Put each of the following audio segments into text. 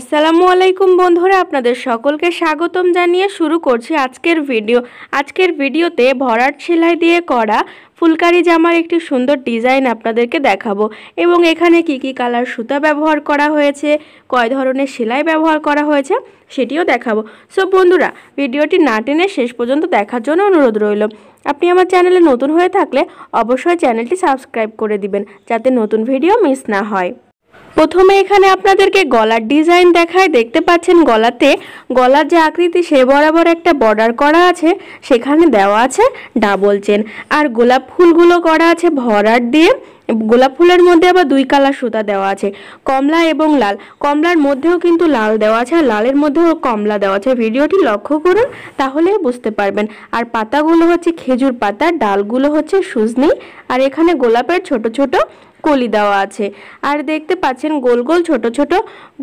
আসসালামু আলাইকুম বন্ধুরা, আপনাদের সকলকে স্বাগতম জানিয়ে শুরু করছি আজকের ভিডিও। আজকের ভিডিওতে ভরাট সেলাই দিয়ে করা ফুলকারি জামার একটি সুন্দর ডিজাইন আপনাদেরকে দেখাবো। এবং এখানে কি কি কালার সুতা ব্যবহার করা হয়েছে, কয় ধরনের সেলাই ব্যবহার করা হয়েছে, সেটিও দেখাবো। সো বন্ধুরা, ভিডিওটি না টেনে শেষ পর্যন্ত দেখার জন্য অনুরোধ রইল। আপনি আমার চ্যানেলে নতুন হয়ে থাকলে অবশ্যই চ্যানেলটি সাবস্ক্রাইব করে দিবেন, যাতে নতুন ভিডিও মিস না হয়। প্রথমে এখানে আপনাদেরকে গলার ডিজাইন দেখায়। দেখতে পাচ্ছেন গলাতে, গলার যে আকৃতি, সে বরাবর একটা বর্ডার করা আছে। সেখানে দেওয়া আছে ডাবল চেন আর গোলাপ ফুলগুলো করা আছে ভরাট দিয়ে। গোলাপ ফুলের মধ্যে আবার দুই কালার সুতা দেওয়া আছে, কমলা এবং লাল। কমলার মধ্যেও কিন্তু লাল দেওয়া আছে আর লালের মধ্যেও কমলা দেওয়া আছে। ভিডিওটি লক্ষ্য করুন, তাহলে বুঝতে পারবেন। আর পাতাগুলো হচ্ছে খেজুর পাতা, ডালগুলো হচ্ছে সুজনি, আর এখানে গোলাপের ছোট ছোট কলি দেওয়া আছে। আর দেখতে পাচ্ছেন গোল গোল ছোট ছোট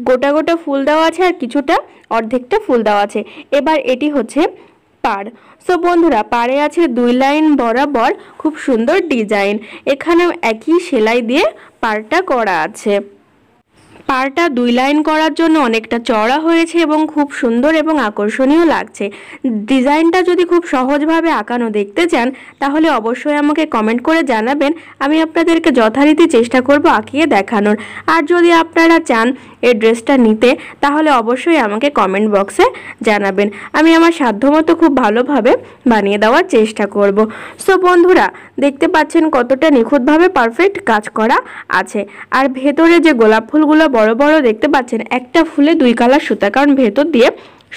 গোটা গোটা ফুল দেওয়া আছে আর কিছুটা অর্ধেকটা ফুল দেওয়া আছে। এবার এটি হচ্ছে পাড় সো বন্ধুরা, পাড়ে আছে দুই লাইন বরাবর খুব সুন্দর ডিজাইন। এখানেও একই সেলাই দিয়ে পাড়টা করা আছে। পাড়টা দুই লাইন করার জন্য অনেকটা চড়া হয়েছে এবং খুব সুন্দর এবং আকর্ষণীয় লাগছে। ডিজাইনটা যদি খুব সহজভাবে আঁকানো দেখতে চান, তাহলে অবশ্যই আমাকে কমেন্ট করে জানাবেন। আমি আপনাদেরকে যথারীতি চেষ্টা করব আঁকিয়ে দেখানোর। আর যদি আপনারা চান এই ড্রেসটা নিতে, তাহলে অবশ্যই আমাকে কমেন্ট বক্সে জানাবেন। আমি আমার সাধ্যমতো খুব ভালোভাবে বানিয়ে দেওয়ার চেষ্টা করব। সো বন্ধুরা, দেখতে পাচ্ছেন কতটা নিখুঁতভাবে পারফেক্ট কাজ করা আছে। আর ভেতরে যে গোলাপ ফুলগুলো বড় বড়, দেখতে পাচ্ছেন, একটা ফুলে দুই কালার সুতা, কারণ ভেতর দিয়ে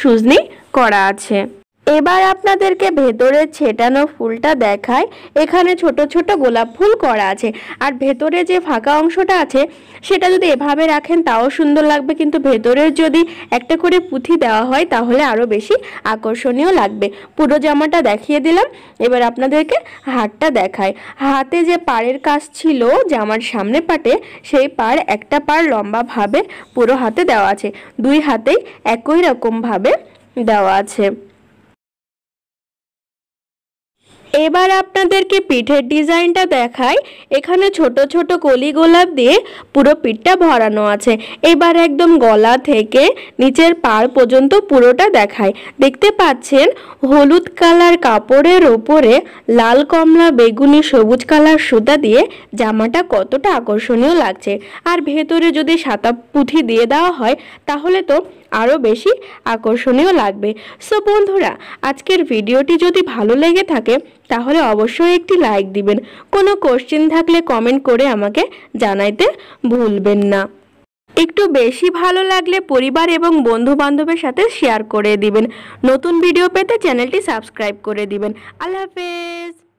সুজনি করা আছে। এবার আপনাদেরকে ভেতরে ছেটানো ফুলটা দেখায় এখানে ছোট ছোট গোলাপ ফুল করা আছে। আর ভেতরে যে ফাঁকা অংশটা আছে, সেটা যদি এভাবে রাখেন, তাও সুন্দর লাগবে। কিন্তু ভেতরের যদি একটা করে পুঁথি দেওয়া হয়, তাহলে আরও বেশি আকর্ষণীয় লাগবে। পুরো জামাটা দেখিয়ে দিলাম। এবার আপনাদেরকে হাতটা দেখায় হাতে যে পাড়ের কাজ ছিল, জামার সামনে পাটে, সেই পাড় একটা পাড় লম্বাভাবে পুরো হাতে দেওয়া আছে। দুই হাতেই একই রকমভাবে দেওয়া আছে। এবার আপনাদেরকে পিঠের ডিজাইনটা দেখাই। এখানে ছোট ছোট কলি গোলাপ দিয়ে পুরো পিঠটা ভরানো আছে। এবার একদম গলা থেকে নিচের পাড় পর্যন্ত পুরোটা দেখায় দেখতে পাচ্ছেন, হলুদ কালার কাপড়ের ওপরে লাল কমলা, বেগুনি, সবুজ কালার সুতা দিয়ে জামাটা কতটা আকর্ষণীয় লাগছে। আর ভেতরে যদি সাতা পুঁথি দিয়ে দেওয়া হয়, তাহলে তো আরও বেশি আকর্ষণীয় লাগবে। সো বন্ধুরা, আজকের ভিডিওটি যদি ভালো লেগে থাকে, তাহলে অবশ্যই একটি লাইক দিবেন। কোনো কোশ্চেন থাকলে কমেন্ট করে আমাকে জানাইতে ভুলবেন না। একটু বেশি ভালো লাগলে পরিবার এবং বন্ধু বান্ধবের সাথে শেয়ার করে দিবেন। নতুন ভিডিও পেতে চ্যানেলটি সাবস্ক্রাইব করে দিবেন। আল্লাহ হাফেজ!